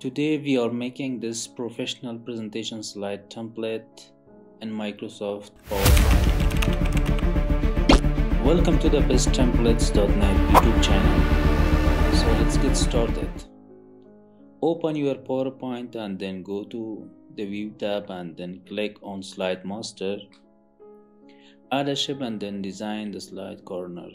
Today we are making this professional presentation slide template in Microsoft PowerPoint. Welcome to the besttemplates.net YouTube channel. So let's get started. Open your PowerPoint and then go to the View tab and then click on Slide Master. Add a shape and then design the slide corner.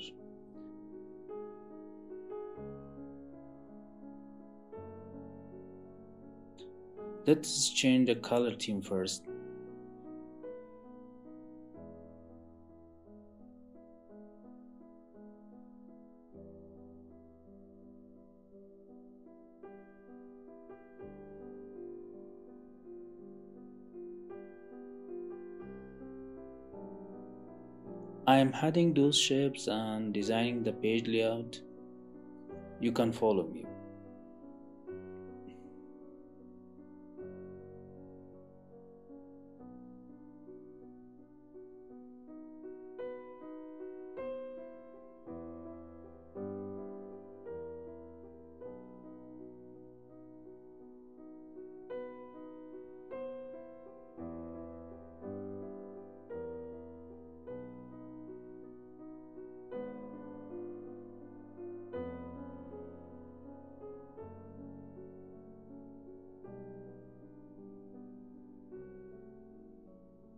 Let's change the color theme first. I am adding those shapes and designing the page layout. You can follow me.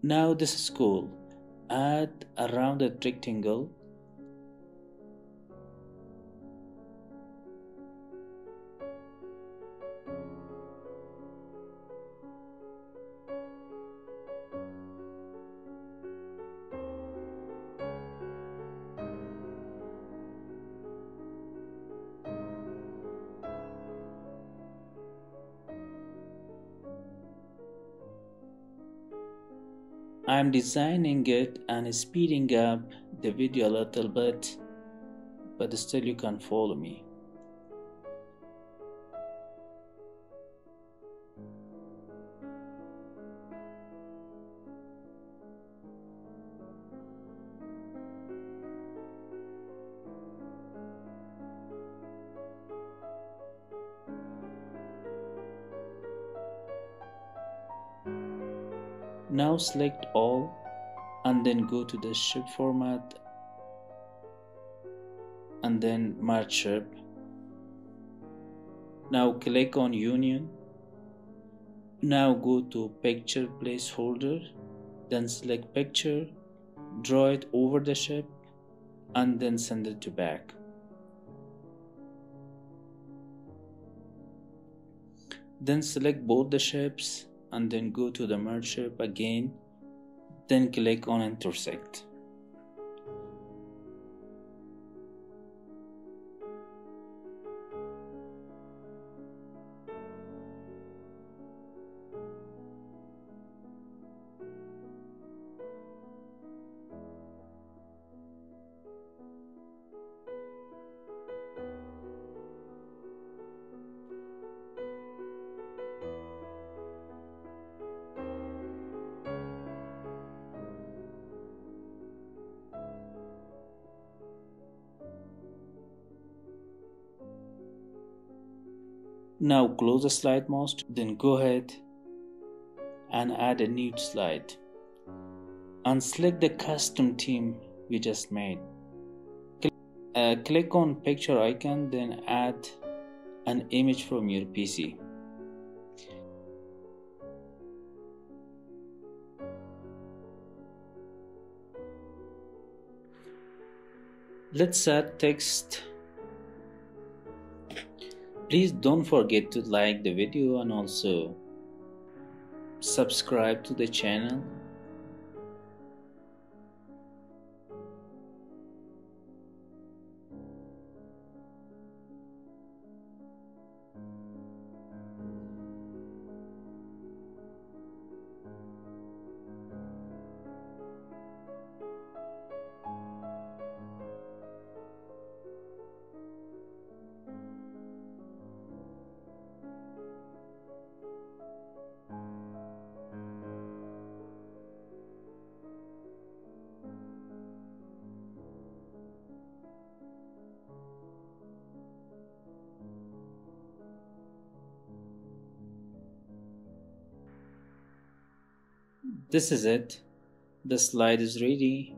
Now this is cool. Add a rounded rectangle. I'm designing it and speeding up the video a little bit, but still you can follow me. Now select all and then go to the shape format and then merge shape. Now click on union. Now go to picture placeholder, then select picture, draw it over the shape and then send it to back. Then select both the shapes and then go to the merge shape again then click on intersect Now close the slide master, then go ahead and add a new slide and select the custom theme we just made. Uh, click on picture icon then add an image from your PC. Let's add text Please don't forget to like the video and also subscribe to the channel this is it. The slide is ready.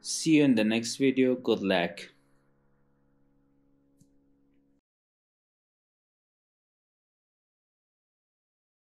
See you in the next video. Good luck